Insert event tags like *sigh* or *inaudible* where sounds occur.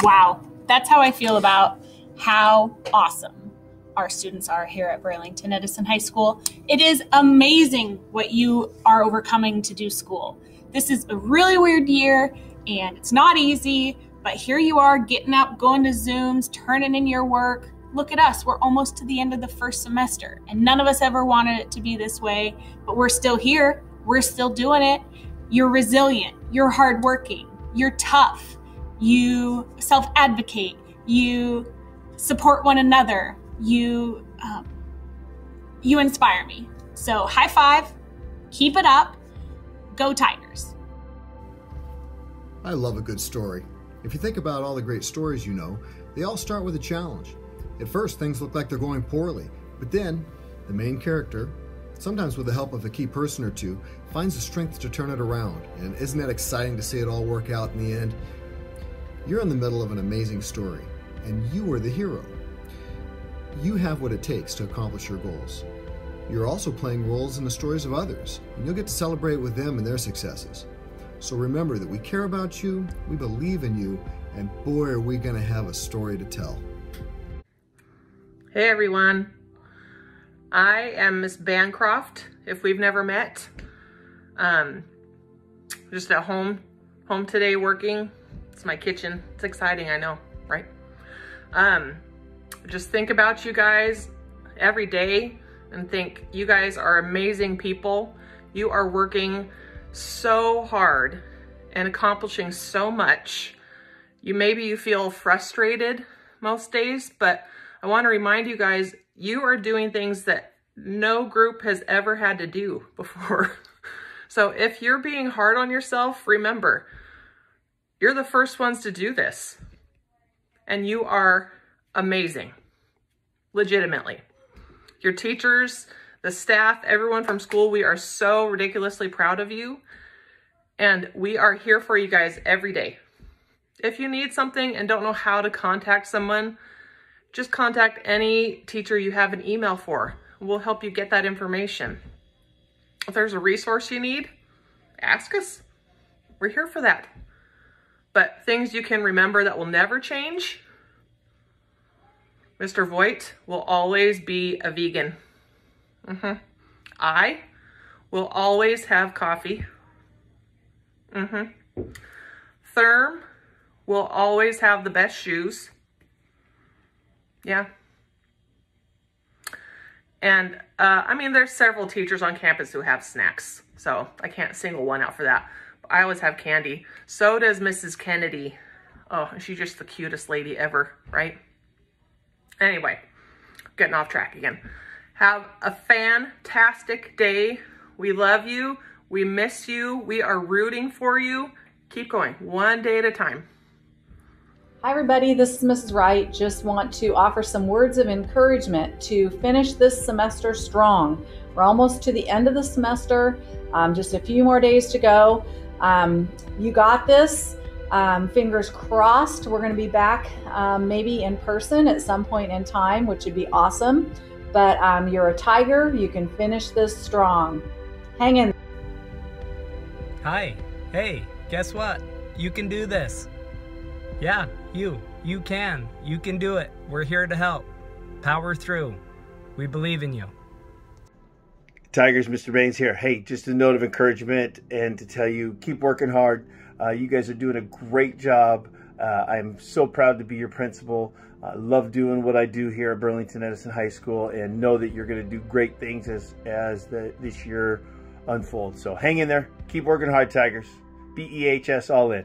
Wow, that's how I feel about how awesome our students are here at Burlington Edison High School. It is amazing what you are overcoming to do school. This is a really weird year and it's not easy, but here you are getting up, going to Zooms, turning in your work. Look at us, we're almost to the end of the first semester, and none of us ever wanted it to be this way, but we're still here, we're still doing it. You're resilient, you're hardworking, you're tough, you self advocate, you support one another, you um, you inspire me. So high five, keep it up, go Tigers. I love a good story. If you think about all the great stories you know, they all start with a challenge. At first, things look like they're going poorly, but then the main character, sometimes with the help of a key person or two, finds the strength to turn it around. And isn't that exciting to see it all work out in the end? You're in the middle of an amazing story, and you are the hero. You have what it takes to accomplish your goals. You're also playing roles in the stories of others, and you'll get to celebrate with them and their successes. So remember that we care about you, we believe in you, and boy, are we going to have a story to tell. Hey everyone, I am Miss Bancroft, if we've never met. Um, just at home, home today working. It's my kitchen. It's exciting, I know, right? Um, just think about you guys every day and think you guys are amazing people. You are working so hard and accomplishing so much. You maybe you feel frustrated most days, but I want to remind you guys, you are doing things that no group has ever had to do before. *laughs* so if you're being hard on yourself, remember, you're the first ones to do this. And you are amazing, legitimately. Your teachers, the staff, everyone from school, we are so ridiculously proud of you. And we are here for you guys every day. If you need something and don't know how to contact someone, just contact any teacher you have an email for. We'll help you get that information. If there's a resource you need, ask us. We're here for that. Things you can remember that will never change, Mr. Voigt will always be a vegan. Mm -hmm. I will always have coffee. Mm -hmm. Therm will always have the best shoes. Yeah. And, uh, I mean, there's several teachers on campus who have snacks, so I can't single one out for that. I always have candy. So does Mrs. Kennedy. Oh, she's just the cutest lady ever, right? Anyway, getting off track again. Have a fantastic day. We love you. We miss you. We are rooting for you. Keep going, one day at a time. Hi, everybody. This is Mrs. Wright. Just want to offer some words of encouragement to finish this semester strong. We're almost to the end of the semester, um, just a few more days to go. Um, you got this. Um, fingers crossed, we're going to be back um, maybe in person at some point in time, which would be awesome. But um, you're a tiger. You can finish this strong. Hang in. Hi. Hey, guess what? You can do this. Yeah, you. You can. You can do it. We're here to help. Power through. We believe in you. Tigers, Mr. Baines here. Hey, just a note of encouragement and to tell you, keep working hard. Uh, you guys are doing a great job. Uh, I'm so proud to be your principal. I love doing what I do here at Burlington Edison High School and know that you're going to do great things as, as the, this year unfolds. So hang in there. Keep working hard, Tigers. B-E-H-S all in.